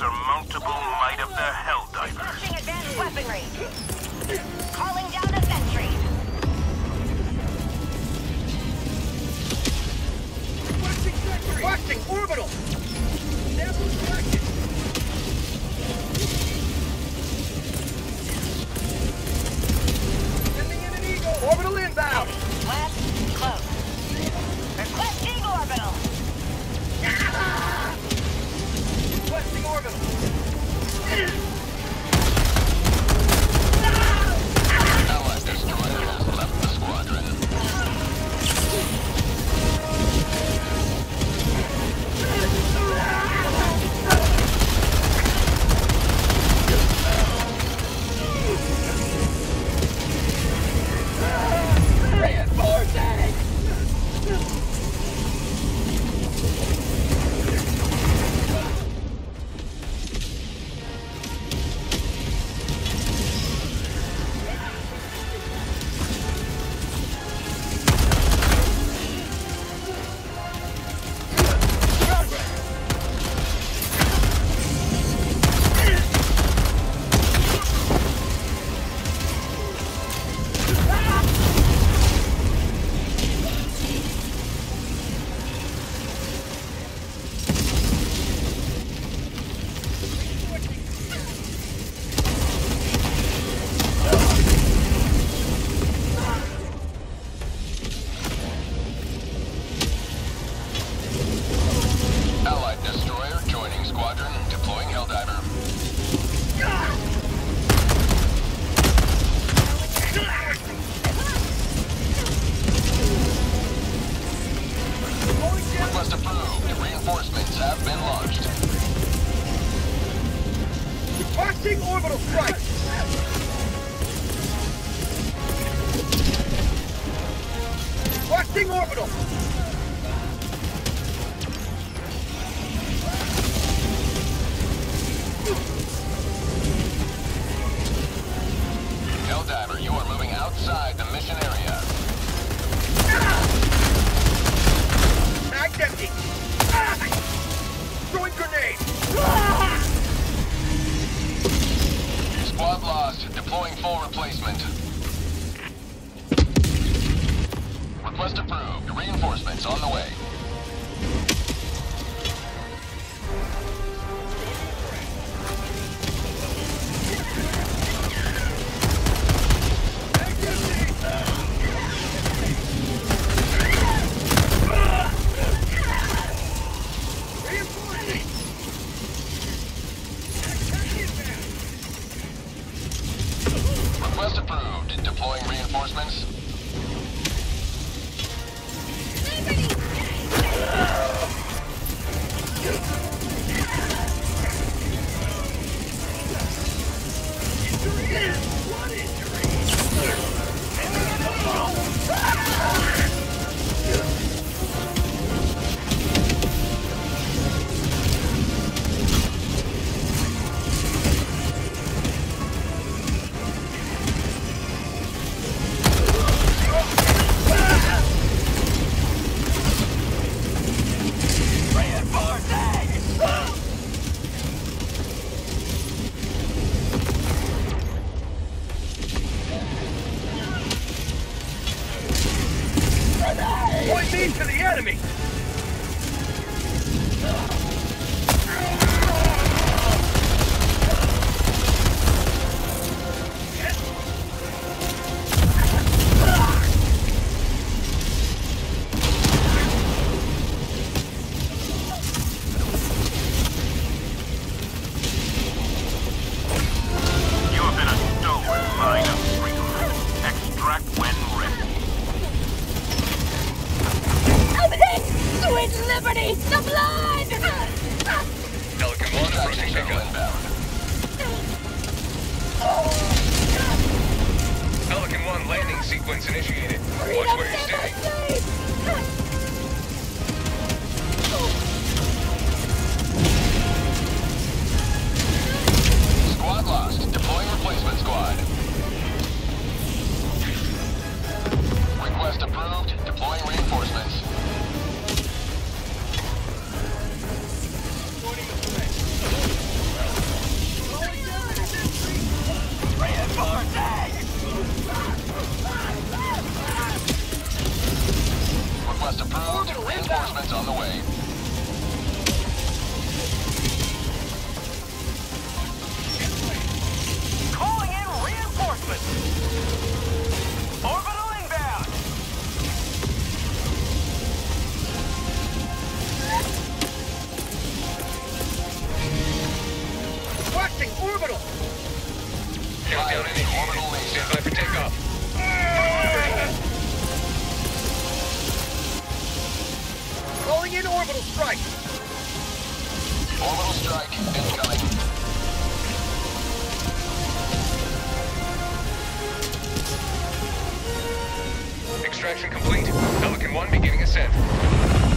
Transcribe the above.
insurmountable might of the Helldivers. Launching advanced weaponry. Calling down a sentry. Watching sentry. Watching orbital. Sample collected. Reinforcements have been launched. Requesting orbital strike! Requesting orbital! Helldiver, you are moving outside the mission area. Empty! Throwing grenade! Squad lost. Deploying full replacement. Request approved. Reinforcements on the way. Point to the enemy! 1 approaching shuttle inbound. Pelican 1 landing sequence initiated. Watch where you're standing. Squad lost. Deploying replacement squad. Request approved. Deploying reinforcements. orbital! Countdown down any orbital and stand by for takeoff. Calling in orbital strike! Orbital strike incoming. Extraction complete. Pelican 1 beginning ascent.